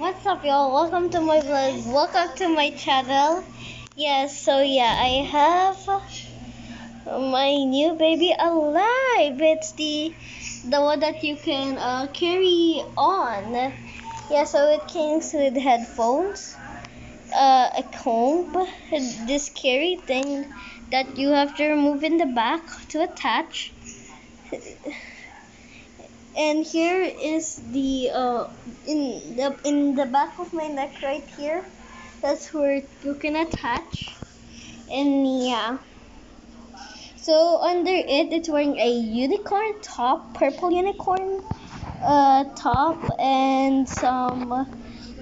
What's up, y'all? Welcome to my vlog. Welcome to my channel. Yes, so yeah, I have my new baby alive. It's the the one that you can uh, carry on. Yeah, so it comes with headphones, uh, a comb, this carry thing that you have to remove in the back to attach and here is the uh, in the in the back of my neck right here that's where you can attach. And yeah. So under it it's wearing a unicorn top purple unicorn uh, top and some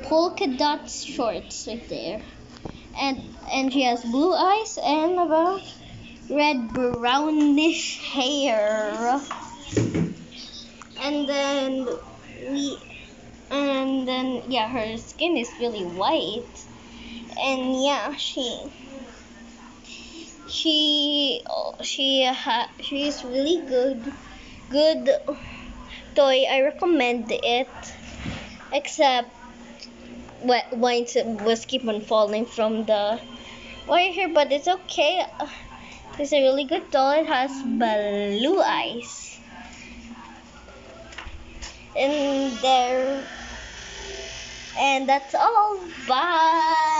polka dot shorts right there. And and she has blue eyes and about red brownish hair and then we and then yeah her skin is really white. And yeah she she she ha, she's really good good toy. I recommend it except when it was keep on falling from the wire here but it's okay. It's a really good doll it has blue eyes in there. And that's all. Bye.